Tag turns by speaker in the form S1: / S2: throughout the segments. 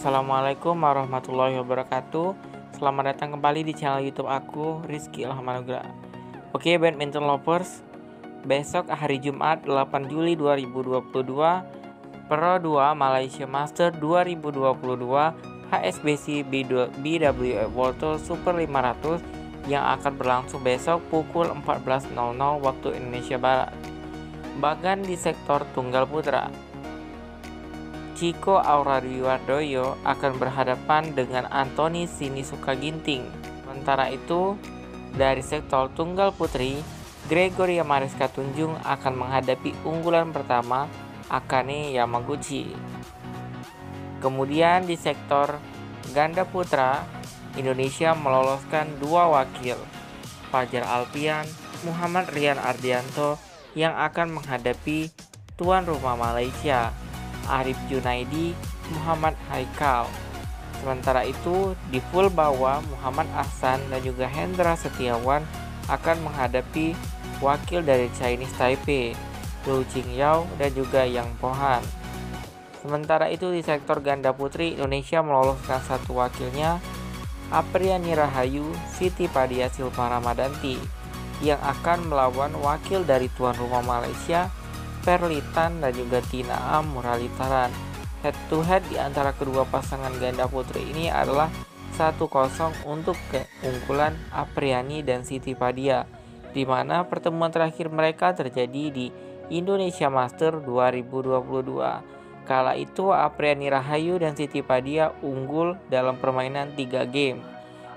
S1: Assalamualaikum warahmatullahi wabarakatuh. Selamat datang kembali di channel youtube aku Rizky Ilhamanugra Oke badminton lovers Besok hari Jumat 8 Juli 2022 Pro 2 Malaysia Master 2022 HSBC BWF World Tour Super 500 yang akan berlangsung besok pukul 14.00 waktu Indonesia Barat. Bahkan di sektor tunggal putra, Chico Aurariwardoyo akan berhadapan dengan Anthony Sinisuka Ginting. Sementara itu, dari sektor tunggal putri, Gregoria Mariska Tunjung akan menghadapi unggulan pertama Akane Yamaguchi. Kemudian di sektor ganda putra, Indonesia meloloskan dua wakil, Fajar Alpian, Muhammad Rian Ardianto yang akan menghadapi tuan rumah Malaysia Arif Junaidi, Muhammad Haikal. Sementara itu, di full bawah Muhammad Ahsan dan juga Hendra Setiawan akan menghadapi wakil dari Chinese Taipei, Lu Qingyao dan juga Yang Pohan. Sementara itu di sektor ganda putri, Indonesia meloloskan satu wakilnya, Apriani Rahayu, Siti Padia Silva Ramadanti, yang akan melawan wakil dari tuan rumah Malaysia, Perlitan dan juga Tina Am. Head to head di antara kedua pasangan ganda putri ini adalah 1-0 untuk keunggulan Apriani dan Siti Padia, di mana pertemuan terakhir mereka terjadi di Indonesia Master 2022. Kala itu Apriani Rahayu dan Siti Padia unggul dalam permainan 3 game.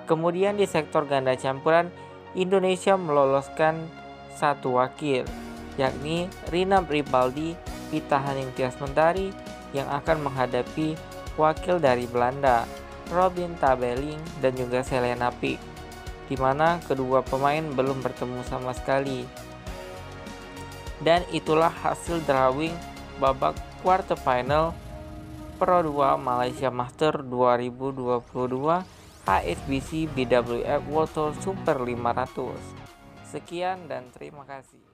S1: Kemudian di sektor ganda campuran, Indonesia meloloskan satu wakil, yakni Rina Ribaldi Pita Haning Tias Mentari yang akan menghadapi wakil dari Belanda, Robin Tabeling dan juga Selena Pick, di mana kedua pemain belum bertemu sama sekali. Dan itulah hasil drawing babak quarter final Pro 2 Malaysia Master 2022 HSBC BWF World Tour Super 500. Sekian dan terima kasih.